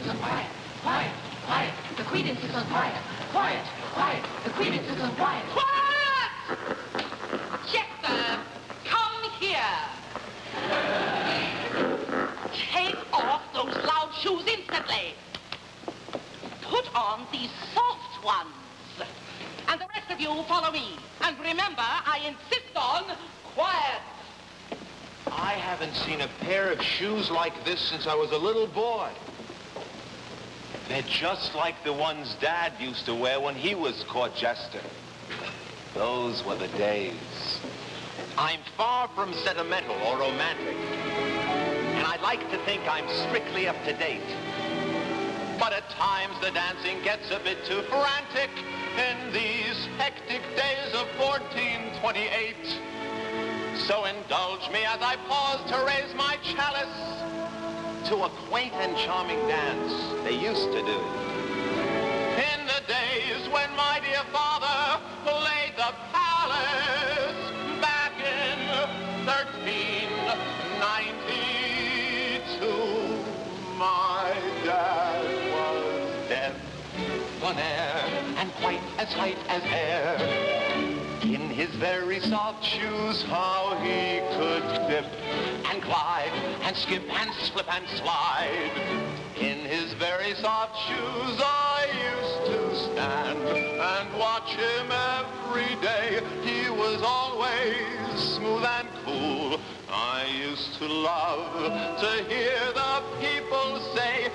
is on. Quiet, quiet. The queen insists on quiet. Quiet, quiet. The queen insists on quiet. Quiet! Jester, come here. Take off those loud shoes instantly. Put on these soft ones. And the rest of you follow me. And remember, I insist on quiet. I haven't seen a pair of shoes like this since I was a little boy. They're just like the ones Dad used to wear when he was court jester. Those were the days. I'm far from sentimental or romantic. And I'd like to think I'm strictly up to date. But at times the dancing gets a bit too frantic in these hectic days of 1428. So indulge me as I pause to raise my chalice to a quaint and charming dance they used to do. In the days when my dear father played the palace back in 1392, my dad was debonair and quite as light as air. In his very soft shoes, how he could dip and glide and skip and slip and slide. In his very soft shoes, I used to stand and watch him every day. He was always smooth and cool. I used to love to hear the people say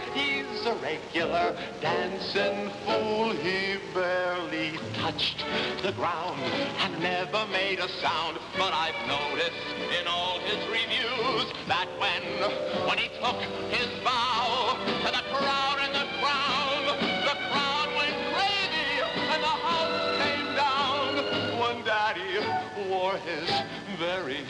a regular dancing fool. He barely touched the ground and never made a sound. But I've noticed in all his reviews that when, when he took his bow to the crowd and the crowd, the crowd went crazy and the house came down. When Daddy wore his very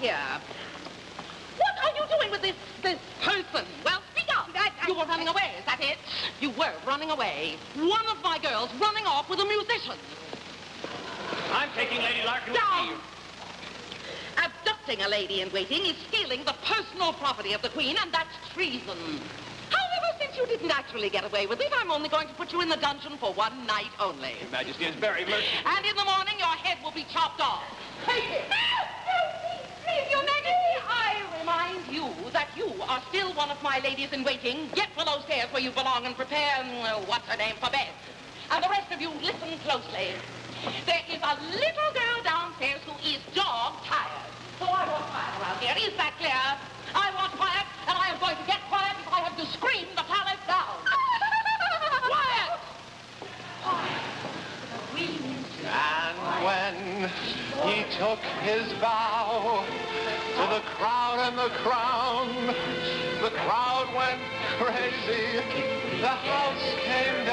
here. What are you doing with this, this person? Well, speak up. you were running away, is that it? You were running away. One of my girls running off with a musician. I'm taking Lady Larken Down! Abducting a lady in waiting is stealing the personal property of the Queen, and that's treason. However, since you didn't actually get away with it, I'm only going to put you in the dungeon for one night only. Your Majesty is very merciful. And in the morning, your head will be chopped off. Take it. you are still one of my ladies in waiting, get below stairs where you belong and prepare, uh, what's her name, for bed. And the rest of you, listen closely. There is a little girl downstairs who is dog tired. So I want quiet around here. Is that clear? I want quiet, and I am going to get quiet if I have to scream the palace down. quiet! Quiet. And when he took his vow, the crowd and the crown. The crowd went crazy. The house came